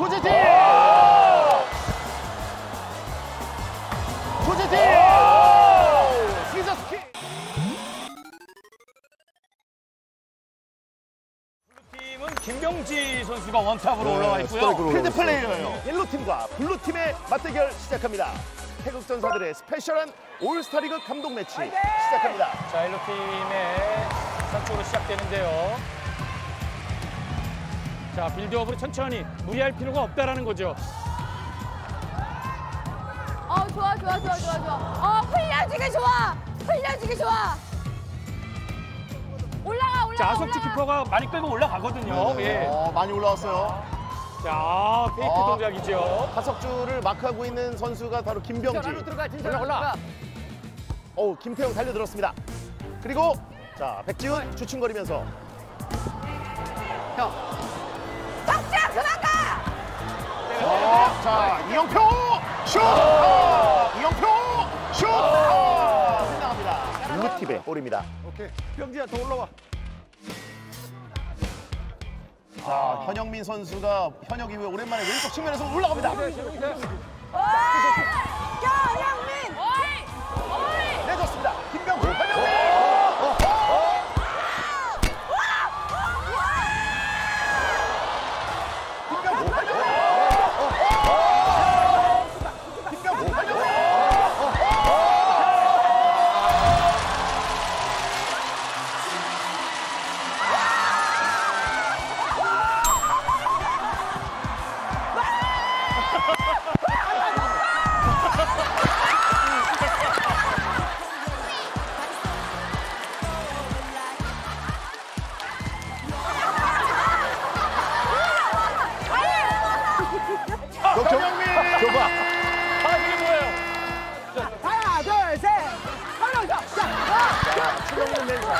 조재진! 시저스킥! 팀은 김병지 선수가 원톱으로 올라와 있고요. 스트라이크로 필드 플레이어예요. 옐로 팀과 블루 팀의 맞대결 시작합니다. 태극 전사들의 special한 올스타리그 감독 매치 시작합니다. 자, 옐로 팀의 선축으로 시작되는데요. 자, 빌드업으로 천천히 무리할 필요가 없다라는 거죠. 어 좋아 좋아 좋아 좋아 좋아. 어 흘려주기 좋아. 흘려주기 좋아. 올라가 올라가. 자, 아석지. 키퍼가 많이 끌고 올라가거든요. 예. 어, 많이 올라왔어요. 자, 페이크 어. 동작이죠. 하석주를 마크하고 있는 선수가 바로 김병지. 올라 올라. 어, 김태형 달려들었습니다. 그리고 자 백지훈 주춤거리면서 석 자 이영표 슛! 아, 이영표 슛! 아, 빗나갑니다. 블루팀의 볼입니다. 병지야 더 올라와. 자 현영민 선수가 현역 이후에 오랜만에 왼쪽 측면에서 올라갑니다. 어이! 현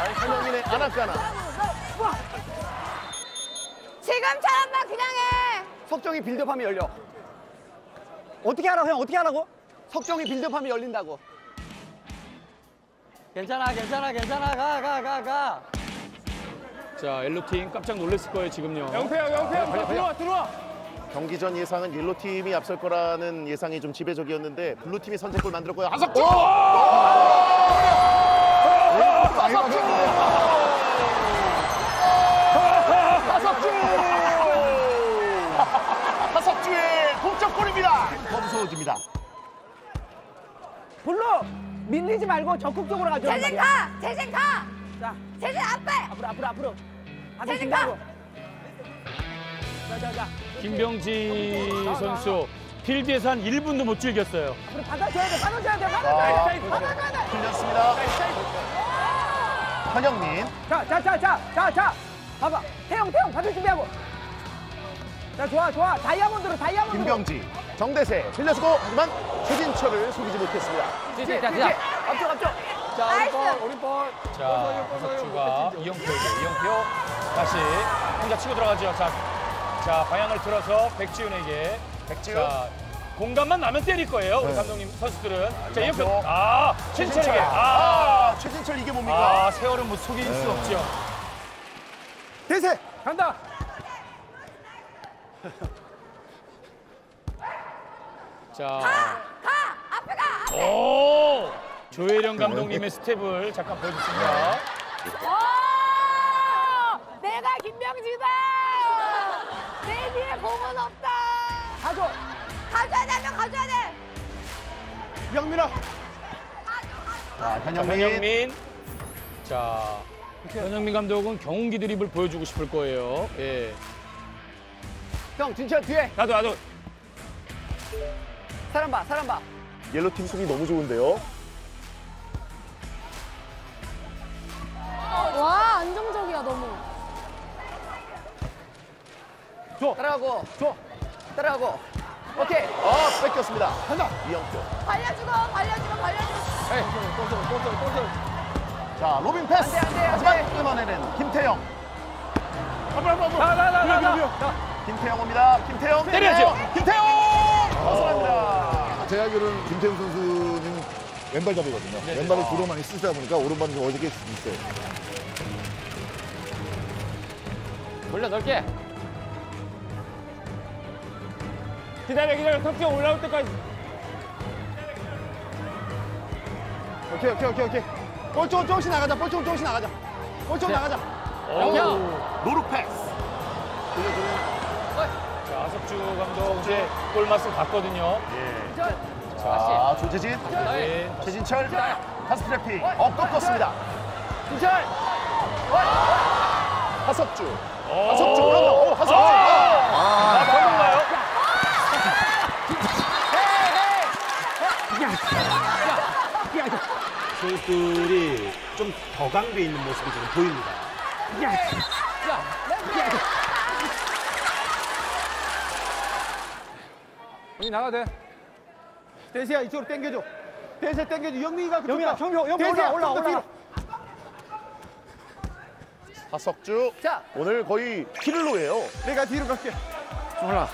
멘살 현영민의 아나까나. 지금처럼만 그냥 해. 석정이 빌드업하면 열려. 어떻게 하라고 형? 어떻게 하라고? 석정이 빌드업하면 열린다고. 괜찮아, 괜찮아, 괜찮아. 가, 가, 가, 가. 자, 옐로팀 깜짝 놀랐을 거예요, 지금요. 영태형 영태형 들어와 들어와. 경기 전 예상은 옐로 팀이 앞설 거라는 예상이 좀 지배적이었는데 블루 팀이 선제골 만들었고요. 하석 주! 하석주! 하석주! 하석주의 동점골입니다. 더 무서워집니다. 불러! 밀리지 말고 적극적으로 가죠. 재진 가. 재진 가. 자, 재진 앞에. 앞으로, 앞으로, 앞으로. 재진 준비하고. 자, 자, 자. 김병지 선수 필드에서 한 1분도 못 즐겼어요. 앞으로 받아줘야 돼, 받아줘야 돼, 아, 받아줘야 돼. 받아줘야 돼. 풀렸습니다. 현영민. 자, 자, 자, 자, 자, 자. 봐봐. 태영, 태영, 받을 준비하고. 자, 좋아, 좋아. 다이아몬드로, 다이아몬드로. 김병지, 정대세 빌려주고 하지만 최진철을 속이지 못했습니다. 자, 자, 자. 앞쪽, 앞쪽. 자, 우리 볼. 자, 하석주가 이영표에게 이영표 다시 혼자 치고 들어가죠. 자, 자 방향을 틀어서 백지훈에게 백지훈. 자, 공간만 나면 때릴 거예요. 우리 감독님 선수들은. 자, 이영표. 이영표. 아, 최진철에게. 아, 아, 최진철 이게 뭡니까? 아, 세월은 뭐 속일 수 없죠. 대세. 간다. 자, 가. 앞에 가. 앞에. 오! 조혜령 감독님의 스텝을 잠깐 보여주십니다. 오! 내가 김병지다. 내 뒤에 공은 없다. 가져. 가져야 돼. 한명 가져야 돼. 영민아. 자, 자, 현영민. 현영민. 자, 현영민 감독은 경운기 드립을 보여주고 싶을 거예요. 예. 형, 진철 뒤에. 나도, 나도. 사람 봐, 사람 봐. 옐로 팀 수비 너무 좋은데요. 와 안정적이야 너무. 따라가고. 줘. 따라가고. 오케이. 아, 뺏겼습니다. 간다. 이영표. 벌려주고 벌려주고 벌려주고. 에이, 꼴등, 꼴등, 꼴등. 자, 로빈 패스. 안 돼, 안 돼, 안 하지만 돼. 끊어내는 김태형. 가, 가, 가, 가, 가. 김태형 옵니다. 김태형. 때려야죠. 김태형! 벗어납니다. 제가 알기로는 김태형 선수는 왼발잡이거든요. 왼발을 주로 많이 쓰다 보니까 오른발은 좀 어색한 게 있어요. 돌려 넓게. 기다려 기다려 석형 올라올 때까지 오케이 오케이 오케이 오케이. 볼 조금 조금씩 나가자. 볼 조금 조금씩 나가자. 볼 조금 나가자. no-look 패스. 자 하석주 감독 이제 골 맛을 봤거든요 자 조재진, 네. 최진철, first 트래핑. 어 꺾었습니다. 진철. 하석주. 하석주 올라가. 오 하석주. 아 건가요? 선수들이 좀 격앙돼 있는 모습이 지금 보입니다. 여기 나가도 돼. 대세야 이쪽으로 당겨줘. 대세 당겨줘. 영민이가 그쪽 영민아, 정표, 영민 올라, 올라, 올라. 하석주. 자. 오늘 거의 피를로예요. 내가 뒤로 갈게. 올라.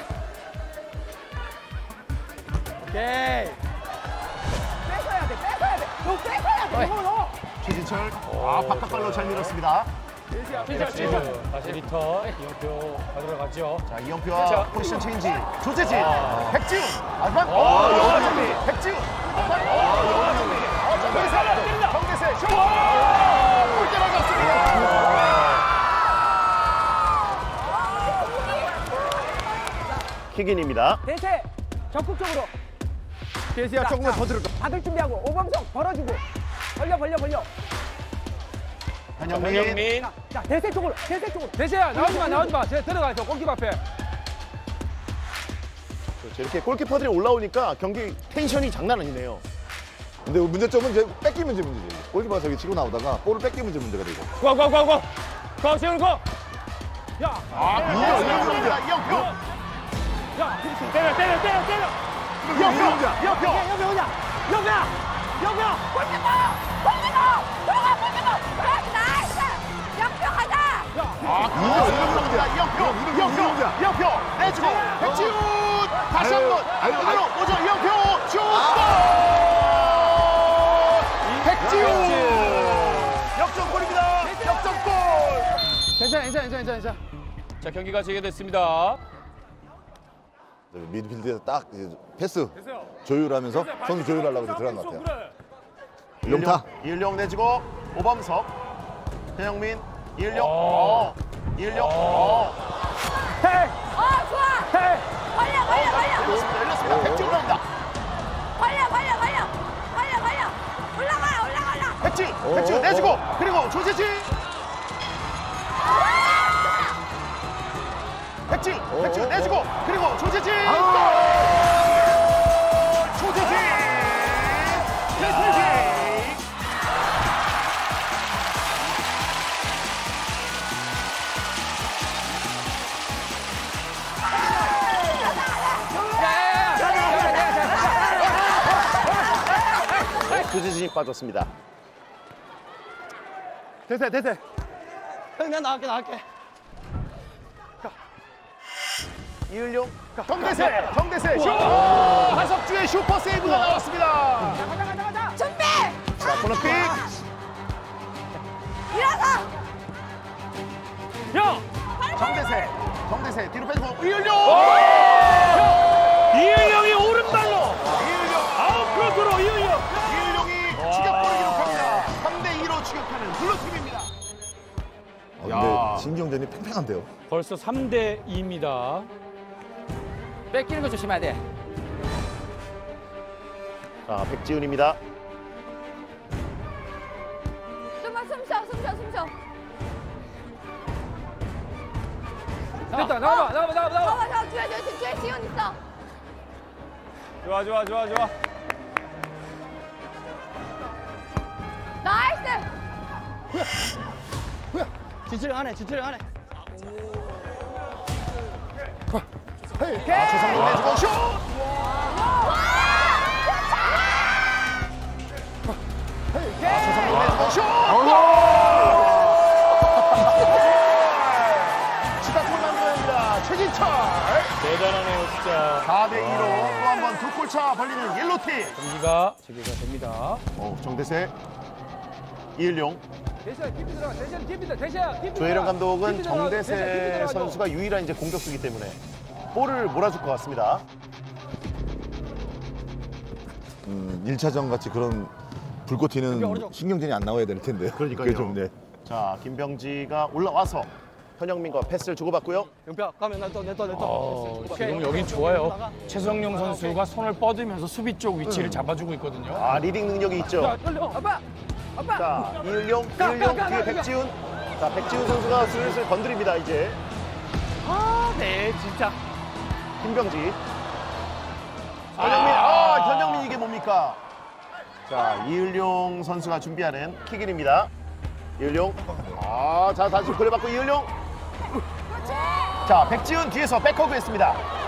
오케이. 뺏어야 돼, 뺏어야 돼. 너 너. 최진철. 아 바깥발로 잘 밀었습니다. 대세야, 네. 다시 리턴 이영표 가들어 가죠 자 자. 이영표와 포지션 체인지. 조재진. 아. 백지훈. 아, 현영민. 영민. 백지훈. 현영민. 어 정대세. 정대세 슛. 골대 맞았습니다. 킥인입니다. 대세. 적극적으로. 대세야, 조금만 더 들을까? 받을 준비하고 오범석 벌어주고. 벌려, 벌려, 벌려. 한영민. 정영민 자, 자, 대세 쪽으로, 대세 쪽으로. 대세야, 나오지 마, 나오지 마. 쟤 들어가, 저 골키퍼 앞에. 그렇죠. 이렇게 골키퍼들이 올라오니까 경기 텐션이 장난 아니네요. 근데 문제점은 이제 뺏기면 이제 문제지. 골키퍼가 저기 치고 나오다가 볼을 뺏기면 이제 문제가 되고. go go go go go 세울 go 야, 아, 이거, 이거 이영표입니다. 이영표. 야, 때려 때려 때려 때려 이영표. 이영표. 야, 여기 오냐? 여기야! 여기야! 골키퍼! 골키퍼! 들어가 골키퍼! 그렇지 nice! 영표 가자! 아, 이거. 이영표. 이영표. 이영표. 내주고 백지훈. 다시 한 번. 안으로 오죠. 이영표. 슛. 골. 백지훈. 역전골입니다. 역전골. 괜찮아, 괜찮아, 괜찮아, 괜찮아. 자 경기가 재개됐습니다 미드필드에서 딱 이제 패스 조율하면서 선수 조율하려고 들어간 것 같아요. 용타. 이일용 내주고 오범석. 현영민. 이일용. 어. 이일용. 어. 헤이! 어 좋아! 헤이! 벌려 벌려 벌려! 열렸습니다. 열렸습니다. 백지훈 나옵니다. 벌려 벌려 벌려! 벌려 벌려! 올라가 올라가 올라가! 백지. 백지훈 내주고 그리고 조재진. 백지. 백지훈 내주고 그리고 조재진. 골! 조재진. 조재진. 조재진이 빠졌습니다. 대세, 대세. 형, 나 나갈게, 나갈게. 이을용. 정대세 정대세 슛 하석주의 슈퍼 세이브가 나왔습니다. 가자, 가자, 가자! 준비! 자 코너킥. 일어서! 형 정대세 정대세 뒤로 빼고 이을용! 이을용이 오른발로! 이을용. 아웃 크로스로 이을용 이을용이 추격골을 기록합니다. 3대 2로 추격하는 블루팀입니다. 아, 야. 근데 진경전이 팽팽한데요. 벌써 3대 2입니다 뺏기는 거 조심해야 돼. 자 백지훈입니다. 좀만 숨 쉬어 숨 쉬어 숨 쉬어 됐다, 나가봐, 나가봐, 나가봐, 나가봐. 나와 저 뒤에 뒤에 뒤에 지훈 있어. 좋아 좋아 좋아 좋아. nice! 지치령 하네, 지치령 하네. 아, 조성민 내주고 슛! 아, 조성민 내주고 슛! 추가골 만들어냅니다. 최진철! 대단하네요 진짜. 4대 2로 또 한 번 두 골차 벌리는 옐로팀. 경기가 재개가 됩니다. 어, 정대세. 이을용. 대세야, 깊이 들어가. 대세야, 깊이 들어가. 대세야, 깊이 들어가. 조혜령 감독은 정대세. 선수가 유일한 이제 공격수이기 때문에 볼을 몰아줄 것 같습니다. 음, 1차전 같이 그런 불꽃 튀는 신경전이 안 나와야 될 텐데. 그러니까요. 좀, 네. 자, 김병지가 올라와서 현영민과 패스를 주고받고요. 영표 가면 나 또 내 또 내또 어, 지금 여긴 좋아요. 최성용 선수가 손을 뻗으면서 수비 쪽 위치를 잡아주고 있거든요. 아, leading 능력이 있죠. 아빠 아빠 자, 가, 가, 뒤에 가, 백지훈. 자, 백지훈 선수가 슬슬 건드립니다, 이제. 아, 네 진짜 김병지. 현영민, 아, 현영민 이게 뭡니까? 자, 이을용 선수가 준비하는 킥인입니다. 이을용. 아, 자, 다시 그래받고 이을용. 자, 백지훈 뒤에서 백허그 했습니다. 아.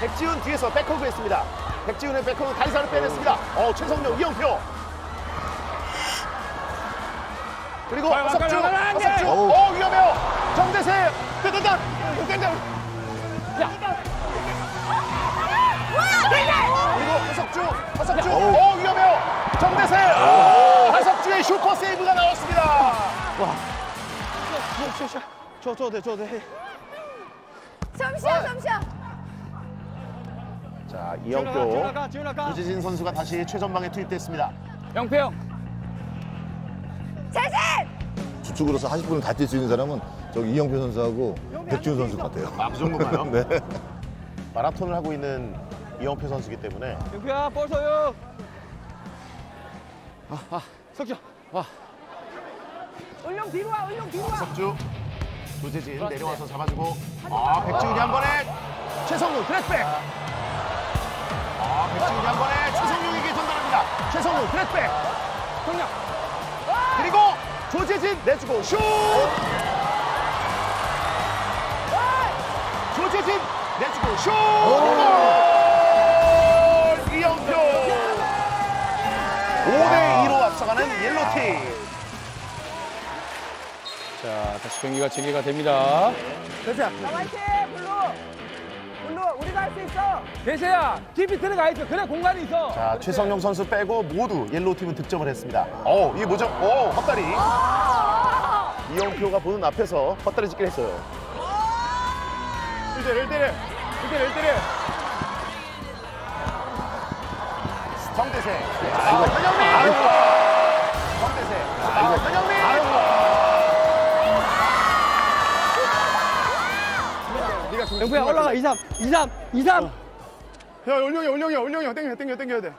백지훈 뒤에서 백허그 했습니다. 백지훈의 백허그 간사를 빼냈습니다. 어, 최성용, 이영표. 그리고 빨리 와, 하석주, 빨리 와, 빨리 와, 안 돼. 하석주. 어우. 어, 위험해요. 정대세. 뜬다. 뜬다. 그리고 하석주, 하석주. 어, 위험해요. 정대세. 하석주의 슈퍼 세이브가 나왔습니다. 숨 쉬어, 숨 쉬어. 자, 이영표. 유지진 선수가 다시 최전방에 투입됐습니다. 영표 형. 재진. 주축으로서 40분을 다 뛸 수 있는 사람은 저기 이영표 선수하고 백지훈 선수 같아요. 아, 그 정도인가요? 네. 마라톤을 하고 있는 이영표 선수이기 때문에. 영표야 볼 서요. 석주. 은룡 뒤로 와 은룡 뒤로 와. 석주. 조재진 내려와서 잡아주고. 아 백지훈이 한 번에. 최성용 드랙백. 아 백지훈이 한 번에 최성용에게 전달합니다. 최성용 드랙백. 동력 그리고 조재진 내주고 슛! 조재진 내주고 슛! 골! 이영표! 5대 2로 앞서가는 옐로팀 자, 다시 경기가 재개가 됩니다. 대세야 나 화이팅 대세야 깊이 들어가 있어 그래 공간이 있어 자, 최성용 선수 빼고 모두 옐로우 팀은 득점을 했습니다. 어, 이게 뭐죠? 오, 헛다리. 이영표가 보는 앞에서 헛다리 찍긴 했어요. 1대1, 1대1. 1대1, 1대1. 정대세. 아, 현영민! 정대세. 아, 현영민! 영표야 올라가 2, 3 2, 3 2, 3 야, 올령이야, 올령이야, 올령이야. 땡겨, 땡겨, 땡겨야 돼.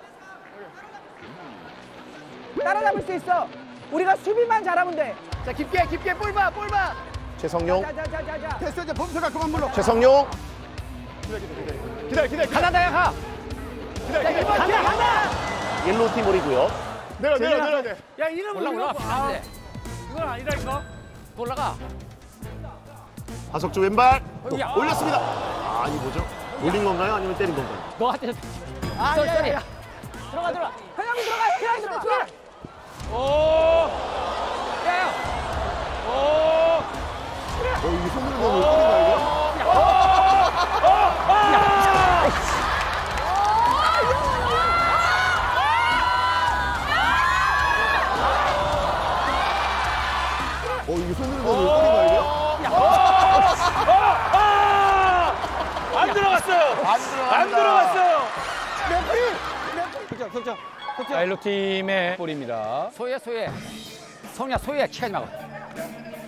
따라잡을 수 있어 우리가 수비만 잘하면 돼 자 깊게 깊게 볼 봐 볼 봐 최성용, 자 자 자 자 자 됐어, 이제 범수가 그만 불러. 최성용. 기다려, 기다려, 기다려. 가난다야 가 기다려, 기다려. 간다 간다 옐로우팀 몰이고요. 내려, 내려, 내려야 돼. 야 이름 올라, 올라. 아, 이건 아니라니까 올라가. 하석주 왼발. 또 야. 올렸습니다. 아, 이 뭐죠? 올린 건가요? 아니면 때린 건가요? 너한테 아, sorry, sorry. 들어가 들어가 현영이 들어가 현영이 들어가 들어가 오! 야! 오! 어, 이게 손으로 넣으면 들어갔어요. 안. 안 들어갔어요. 석자 석자 자일로 팀의 볼입니다. 소유해 소유해 성우야 소유해 치하지 말고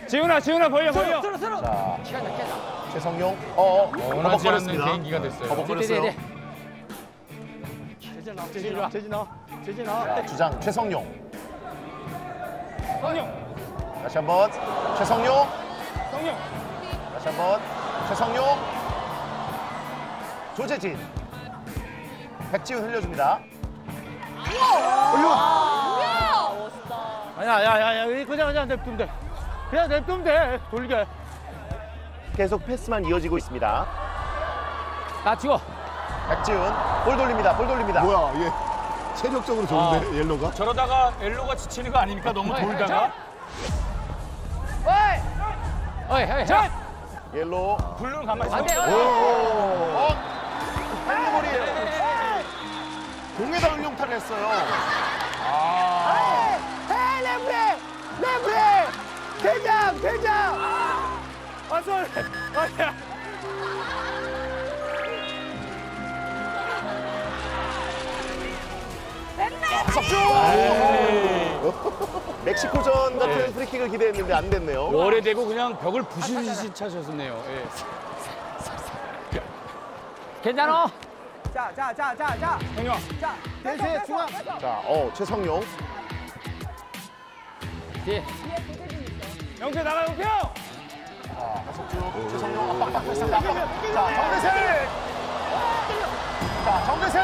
지훈아, 지훈아 벌려 벌려. 들어 들어 자, 치하지 마 치하지 최성용. 어, 어. 원하지 않는. 개인기가 됐어요. 버벅거렸어요. 네, 재진 나와 재진 나와 재진 나와 재진 나와 자, 주장 최성용. 성룡, 다시 한번 최성용. 성룡. 다시 한번 최성용. 조재진. 백지훈 흘려줍니다. 아니야 야 야 야 그냥 그냥 냅두면 돼 그냥 냅두면 돼 돌게 계속 패스만 이어지고 있습니다. 마 치고 백지훈 볼 돌립니다. 볼 돌립니다. 뭐야, 이게 체력적으로 좋은데, 옐로가? 저러다가 옐로가 지치는 거 아닙니까? 너무 돌다가. 어이 어이 자, 옐로. 블루는 가만히 있어. 어, 공에다 응용타를 했어요. 아. 아. 헤 레브레! 레브레! 대장, 대장! 아, 아 선 아니야. 예. 멕시코전 같은 네. 프리킥을 기대했는데 안 됐네요. 오래되고 그냥 벽을 부시듯이 아, 차셨네요. 예. 괜찮아? 자, 자, 자, 자, 자. 형님, 자, 대세 중앙. 자, 어, 최성용. 뒤에. 영태 나가 영태! 석주, 최성용 빡빡 했습니다. 자, 정대세! 자, 정대세!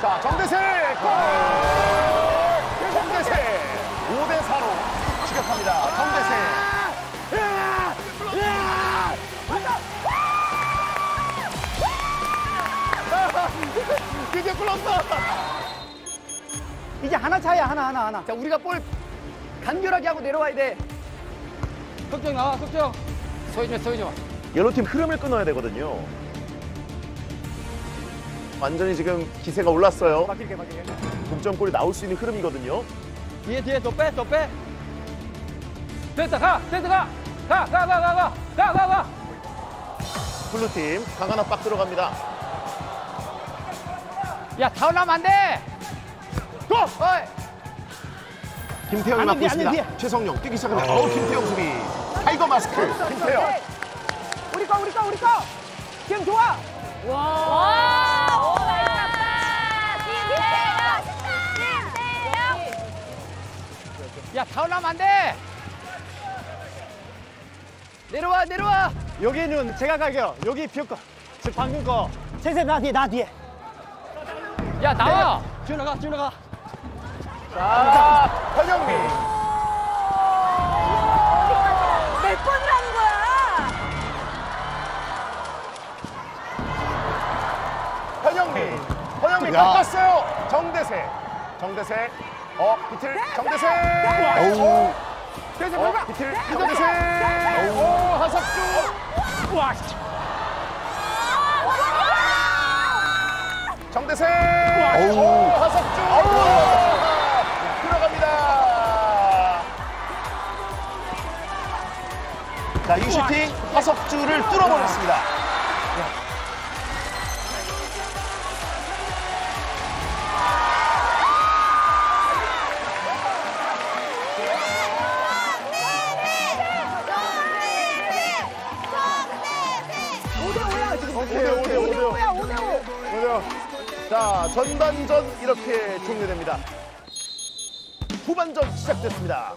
자, 정대세! 골! 정대세! 드디어 골 넣었다! 이제 하나 차야, 하나, 하나, 하나. 자, 우리가 볼 간결하게 하고 내려와야 돼. 석정 나와, 석정. 소유지 마. 옐로팀 흐름을 끊어야 되거든요. 완전히 지금 기세가 올랐어요. 막힐게, 막힐게. 동점골이 나올 수 있는 흐름이거든요. 뒤에, 뒤에, 더 빼, 더 빼. 됐다, 가, 됐다, 가. 가, 가, 가, 가, 가, 가, 가, 가. 블루팀 강한 압박 들어갑니다. 야, 타올라면 안 돼. Go! 어이. 김태영이 돼, 있습니다. 최성용 뛰기 시작합니다. 어우, 김태영 수비. 타이거 마스크. 김태영. 우리 거, 우리 거, 우리 거. 지금 좋아. 와. 김태형. 김태형. 야, 타올라면 안 돼. 내려와, 내려와. 여기는 제가 갈게요. 여기 비었거 지금 방금 거. 세세 나 뒤에, 나 뒤에. 야, 나와. 지나가, 지나가. 자, 현영민. 몇 번을 하는 거야? 현영민. 현영민 야. 바꿨어요. 정대세. 정대세. 어, 비틀. 정대세. 어우. 세세 어, 몰라. 비틀. 정대세. 오, 하석주. 와, 정대세. 오, 하석주. 들어갑니다. 자, 이 슈팅 하석주를 뚫어버렸습니다. 자, 전반전 이렇게 종료됩니다. 후반전 시작됐습니다.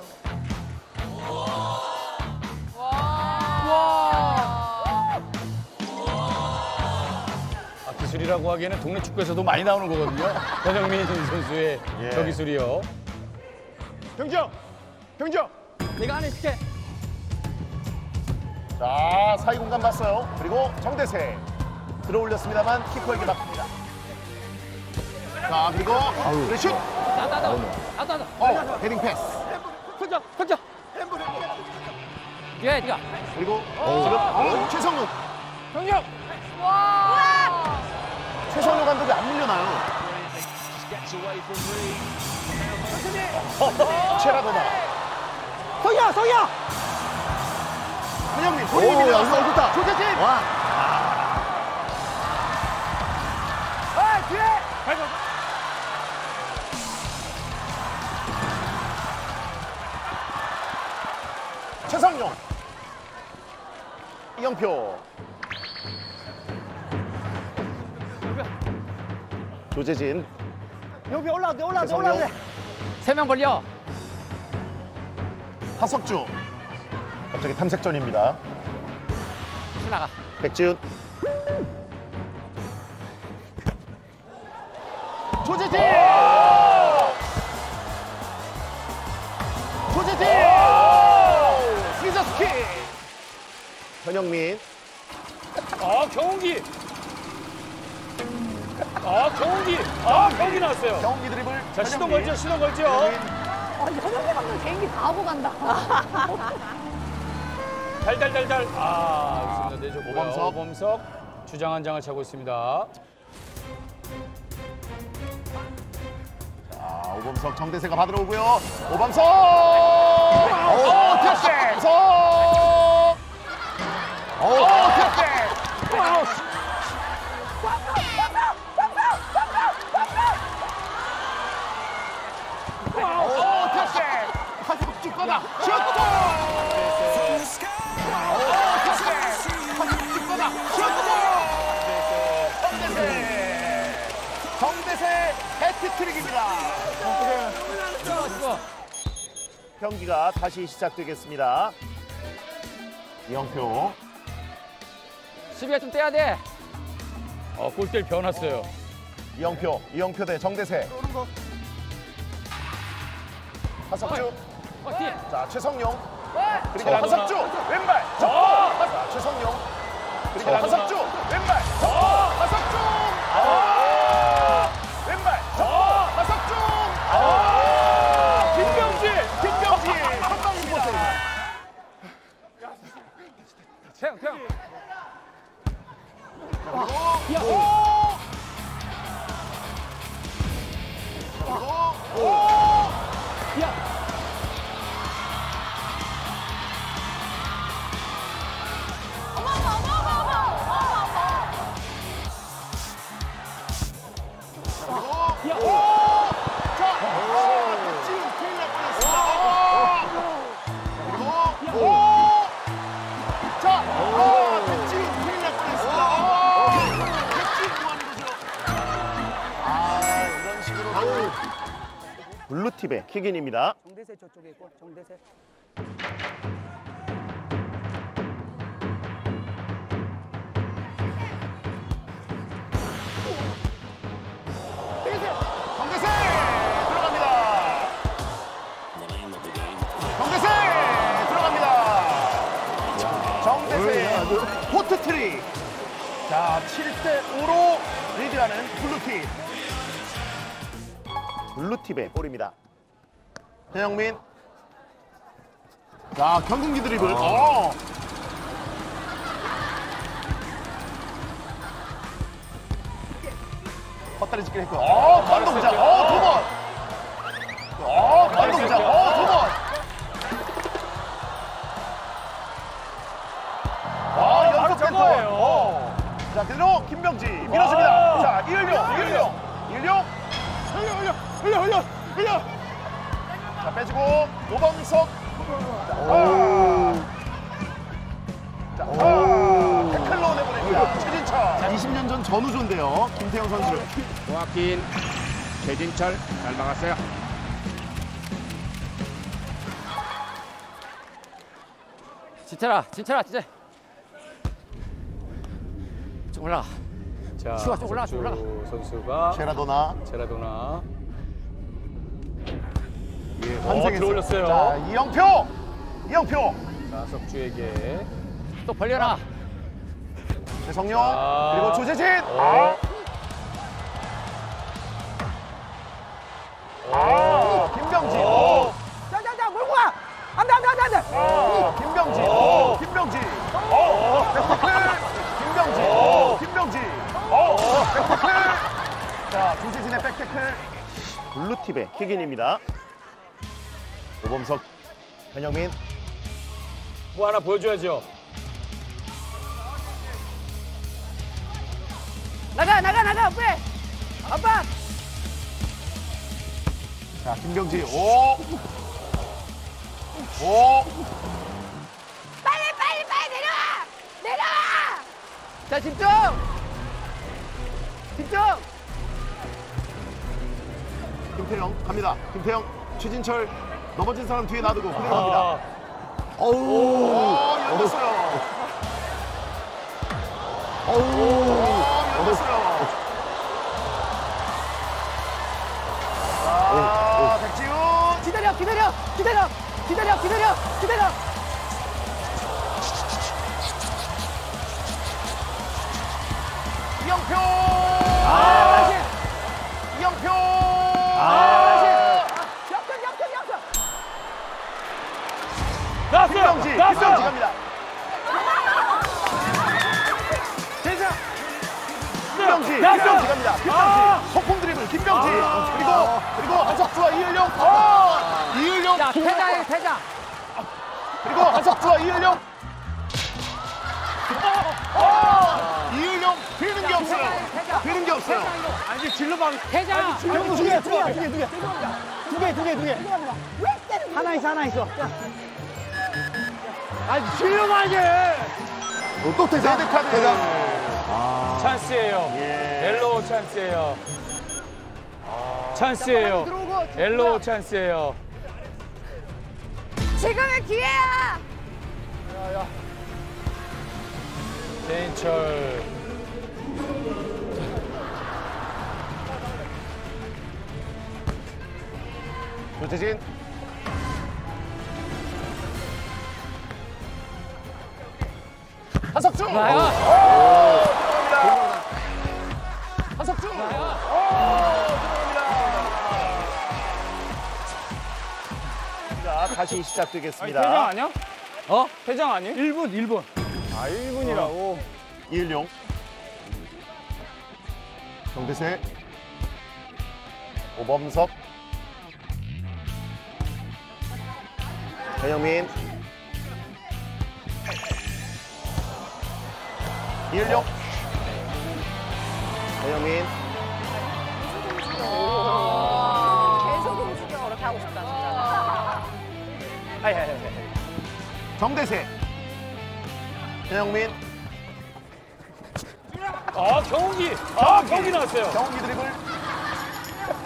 아, 기술이라고 하기에는 동네 축구에서도 많이 나오는 거거든요. 권영민 선수의 예. 저 기술이요. 병정! 병정! 내가 안에 있을게. 자, 사이 공간 봤어요. 그리고 정대세 들어올렸습니다만 키퍼에게 막힙니다. 자, 그리고 그리고 슛! 나, 나, 나. 나, 나, 나. 어, 헤딩 패스. 석정, 석정. 뒤에, 네가. 그리고 지금 어, 최성우. 형님! 최성우 감독이 안 밀려나요. 어, 체라도다. 성이야, 성이야. 한영민 좋다. 조재진. 영표. 조재진. 여기 올라왔대, 올라왔대. 올라왔대. 세 명 걸려. 하석주. 갑자기 탐색전입니다. 지나가. 백지훈. 아, 나왔어요. 경기 드리블. 자, 시동. 걸죠, 시동 걸죠. 아, 현영대 감독 개인기 다 하고 간다. 달달달달. 아, 좋습니다. 내줬고요. 오범석. 오범석 주장 한 장을 차고 있습니다. 자, 오범석 정대세가 받으러 오고요. 오범석! 오, 택배! 석! 오, 택배! 좋아. 경기가 다시 시작되겠습니다. 이영표. 수비가 좀 떼야 돼. 어, 골대를 변했어요. 이영표, 이영표 대 정대세. 하석주, 어, 뒤. 자 최성용, 그리고 자, 하석주 왼발, 접고. 자 최성용, 그리고 자, 하석주 왼발. 하석주, 어 블루팀의 킥인입니다. 정대세 저쪽에 있고 정대세. 정대세 들어갑니다. 정대세 들어갑니다. 정대세 포트 트릭. 자, 7대 5로 리드하는 블루팀. 블루팀의 볼입니다. 현영민. 자, 경공기 드리블. 어. 헛다리 짓긴 했고. 어, 반동작. 어, 두 번. 어, 반동작. 어, 두 번. 아, 연속 센터. 어. 자, 그대로 김병지 밀어줍니다. 자, 이을용, 이을용. 흘려, 흘려, 흘려, 흘려, 흘려. 자, 빼주고 노범석. 자, 아. 자, 아. 태클로 내보냅니다. 최진철. 자, 20년 전 전우조인데요. 김태형 선수. 조학긴, 최진철 잘 막았어요. 진철아, 진철아, 진짜. 좀 올라가. 자, 추가, 좀 올라가, 올라가. 선수가 제라도나. 제라도나. 예, 어, 들어올렸어요. 자, 이영표! 이영표! 자, 하석주에게. 또 벌려놔. 최성용, 자. 그리고 조재진! 어. 아! 아, 김병지! 오. 자자자 몰고 가. 안돼 안 돼 안 돼 안돼. 아, 김병지! 오. 김병지! 오. 백태클! 김병지! 오. 김병지! 오. 백태클! 자, 조재진의 백태클. 블루팁의 킥인입니다. 오범석, 현영민. 뭐 하나 보여줘야죠. 나가 나가 나가 빼. 아빠. 자, 김병지. 오. 오. 빨리 빨리 빨리 내려와 내려와 자 집중. 집중. 김태형 갑니다. 김태형, 최진철 넘어진 사람 뒤에 놔두고 그대로 갑니다. 아, 오, 열렸어요. 오, 열렸어요. 자, 백지훈. 기다려 기다려 기다려 기다려 기다려 기다려. 이영표. 김병지, 김병지 나왔어요. 갑니다. 대장. 김병지. 김병지 갑니다. 김병지, 폭풍 드리블, 김병지. 그리고 그리고 한석주와. 아, 두 번. 태장해 태장. 그리고 한석주와 이을용. 아, 이을용 되는 게 없어요. 되는 게 없어요. 아니 질러방 태장. 두개두개두개두개두개두 개 하나 있어 하나 있어. 아니 질러방이 또 대상. 레드 카드. 찬스예요. 예. 옐로우 찬스예요. 아, 찬스예요. 엘로우 찬스예요. 지금의 기회야. 대인철. 조태진. 한석주. 나야. 들어갑니다. 한석주. 자, 다시 시작되겠습니다. 퇴장 아니야? 어? 퇴장 아니야? 1분, 1분. 아, 1분이라고. 이일용. 정대세. 오범석. 전영민. 이일용. 전영민. 계속 움직여. 이렇게 하고 싶다, 진짜. 정대세. 전영민. 아, 경운기. 아, 경운기 나왔어요. 경기 드리블.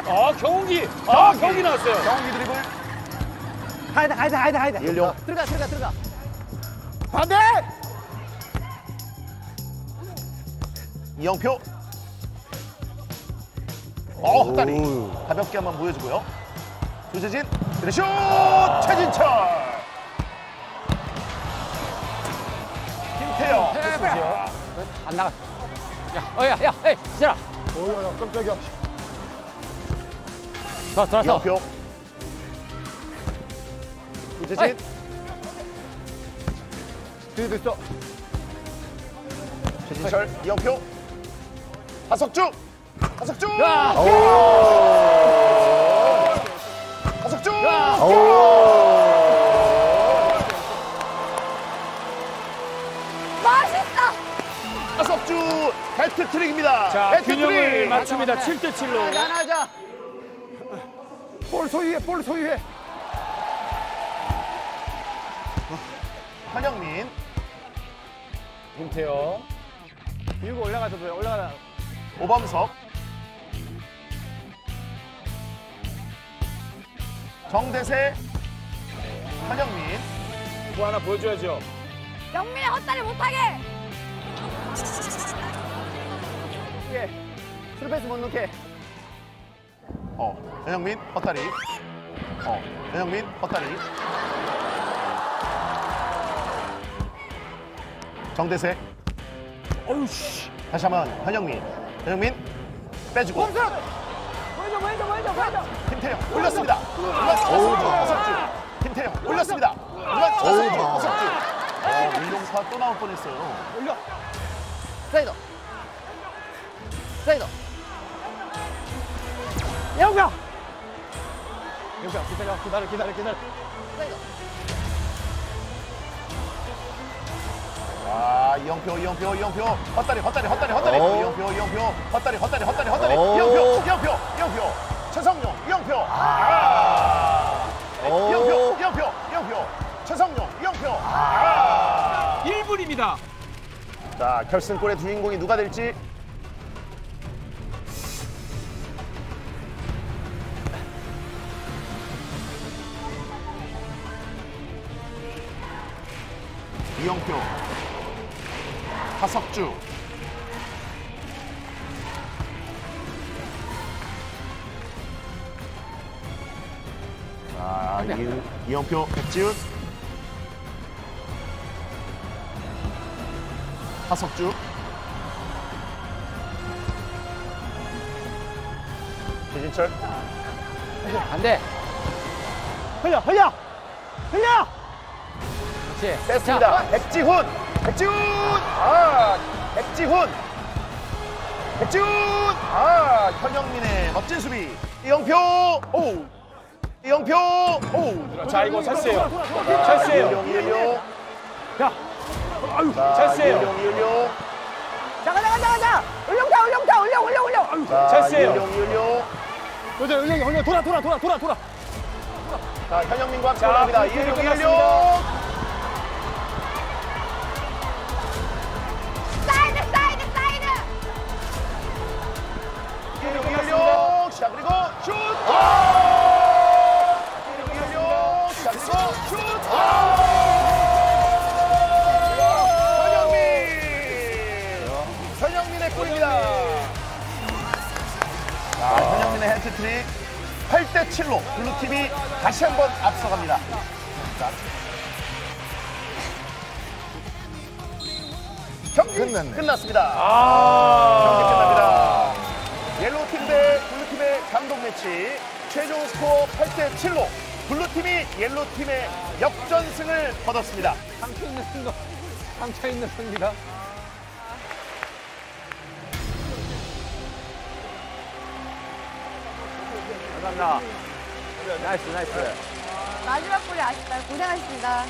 아, 경운기. 아, 경운기 나왔어요. 경기 드리블. 가야 돼, 가야 돼, 가야 돼, 가야 돼. 이일용. 들어가, 들어가, 들어가. 반대! 이영표. 어, 헛다리. 가볍게 한번 보여주고요. 조재진, 드레슛! 최진철! 김태형. 안 나가. 야, 어, 야, 야, 에이, 지라. 어야 깜짝이야. 들어, 들어서. 이영표. 조재진, 뒤에도 있어. 최진철, 이영표. 하석주! 하석주! 야! 하석주! 멋있어. 하석주 해트트릭입니다. 자. 균형을 맞춥니다. 7대 7로. 하나 하자. 볼 소유해 볼 소유해 한영민, 김태형. 밀고 올라가서 그래, 올라가다. 오범석, 정대세, 현영민, 뭐 하나 보여줘야죠. 영민이 헛다리 못하게. 스루패스 못 넣게. 어, 현영민, 헛다리, 어, 현영민, 헛다리, 정대세, 어휴, 다시 한번 현영민, 현영민, 빼주고, 보여줘, 보여줘, 보여줘, 보여줘. 김태영 올렸습니다. 하석주. 김태영 올렸습니다. 올라쳤습니다. 하석주. 어, 운동사 또 나올 뻔했어요. 사이드. 사이드. 영병. 여기야, 기다려, 기다려, 기다려, 기다려. 아, 이영표, 이영표, 이영표. 헛다리, 헛다리, 헛다리, 헛다리. 어. 이영표, 이영표. 헛다리, 헛다리, 헛다리, 헛다리. 어. 이영표, 이영표, 이영표. 최성용, 이영표. 아. 어. 이영표, 이영표, 이영표. 최성용, 이영표. 아. 1분입니다. 자, 결승골의 주인공이 누가 될지. 이영표, 하석주, 자, 이, 이영표, 백지훈, 하석주, 최진철, 안 돼. 흘려, 흘려, 흘려. 그렇지. 뺐습니다. 백지훈! 백지훈! 아, 백지훈! 백지훈! 아, 현영민의 멋진 수비. 이영표! 오! 이영표! 오! 자, 이거. 찬스예요. 이일용, 이일용. 자, 아유. 자, 가자, 가자, 가자. 울렁차, 울렁차, 울렁, 울렁, 울렁. 자, 찬스예요. 이일용, 이일용. 여자, 은영이, 은영이, 돌아, 돌아, 돌아, 돌아, 돌아. 자, 현영민과 함께 자, 올라갑니다. 끝났습니다. 이일용. 해트트릭 8대 7로 블루팀이 다시 한번 앞서갑니다. 자. 경기 끝났네. 끝났습니다. 아. 경기 끝납니다. 옐로우팀 대 블루팀의 감독 매치 최종 스코어 8대 7로 블루팀이 옐로우팀의 역전승을 거뒀습니다. 상처 있는 승거, 상처 있는 승리다. 감사합니다. 나이스, 나이스. 마지막 골이 아쉽다. 고생하셨습니다.